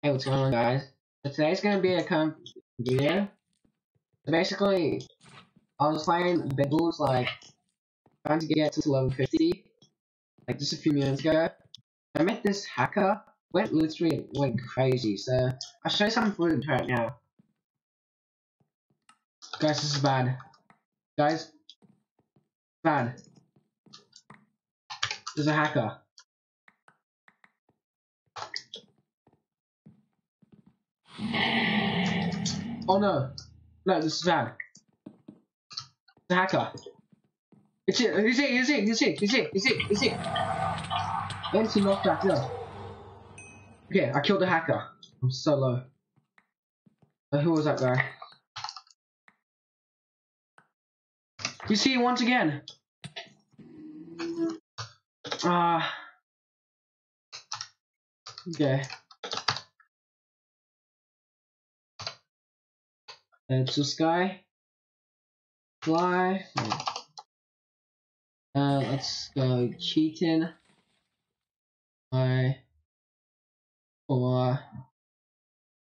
Hey, what's going on, guys? So today's gonna be a comp video. So basically, I was playing Bibbles like trying to get to level 50, like just a few minutes ago. I met this hacker, went literally went crazy. So I'll show you some footage right now. Guys, this is bad. Guys, bad. There's a hacker. Oh no. No, this is bad. The hacker. It's it, it's it, it's it, it's it, it's it, it's it, it's it. Anti knockback, no. Okay, I killed the hacker. I'm so low. Uh, who was that guy? You see once again. Ah. Uh, okay. It's this guy. Fly. Uh, let's go cheating. I for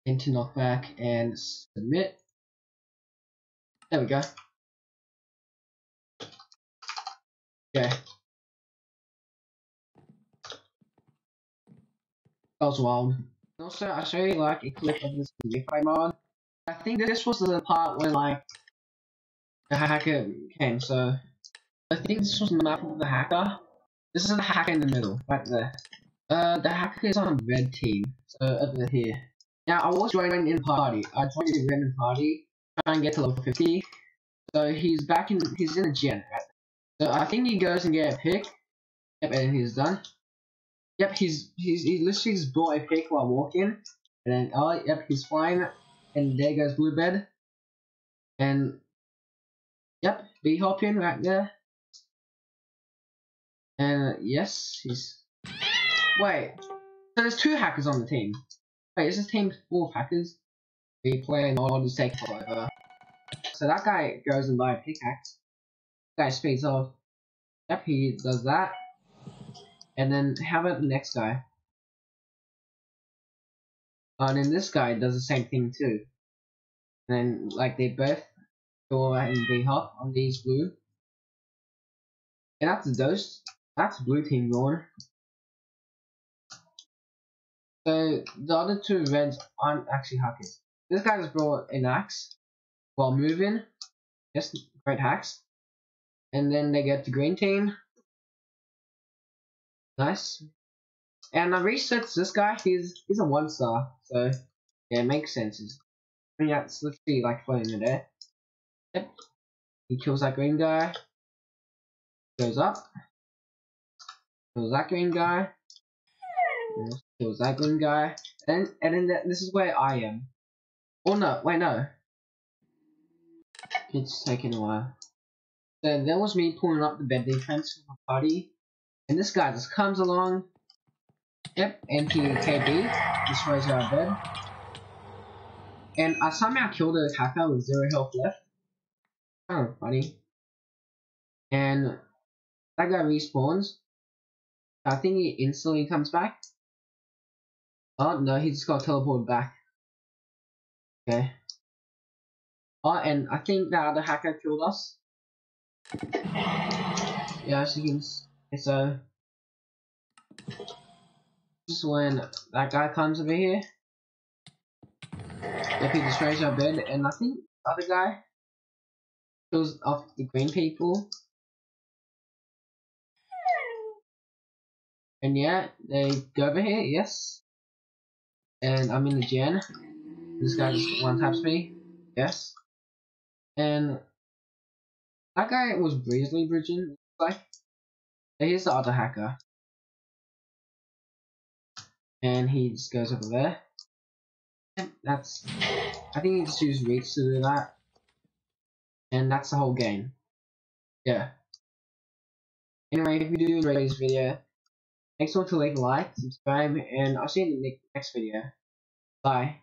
into knockback and submit. There we go. Okay. That was wild. Also, I'll show you like a clip of this replay mod. I think this was the part where like the hacker came. So I think this was the map of the hacker. This is the hacker in the middle, right there. Uh, the hacker is on red team, so over here. Now I was joining in party. I joined in random party, trying to get to level 50. So he's back in. He's in the gen. Right? So I think he goes and get a pick. Yep, and he's done. Yep, he's he's he literally just bought a pick while walking, and then oh yep, he's flying and there goes Bluebed. And yep, B hopping right there. And yes, he's wait. So there's two hackers on the team. Wait, is this team full of hackers? We play and I'll just take. So that guy goes and buy a pickaxe. Guy speeds off. Yep, he does that. And then how about the next guy? And then this guy does the same thing too. And then, like, they both go and B hop on these blue. And that's those. That's blue team going. So the other two reds aren't actually hackers. This guy just brought an axe while moving. Just great hacks. And then they get the green team. Nice. And I researched this guy, he's he's a one star, so yeah, it makes sense. He's, I mean, literally like floating in there. Yep. He kills that green guy. Goes up. Kills that green guy. Kills that green guy. And and then th this is where I am. Oh no, wait no. It's taking a while. So that was me pulling up the bed for my party. And this guy just comes along, Yep, MPKB destroys our bed. And I somehow killed a attacker with zero health left. Kind of funny. And that guy respawns. I think he instantly comes back. Oh no, he just got teleported back. Okay. Oh, and I think that other hacker killed us. Yeah, as you can see, so when that guy comes over here. If he destroys our bed, and I think the other guy kills off the green people. And yeah, they go over here, yes. And I'm in the gen. This guy just one taps me, yes. And that guy was breezily bridging, like. Here's the other hacker and he just goes over there. That's, I think he just uses reach to do that, and that's the whole game. Yeah. Anyway, if you do enjoy this video, make sure to leave a like, subscribe, and I'll see you in the next video. Bye.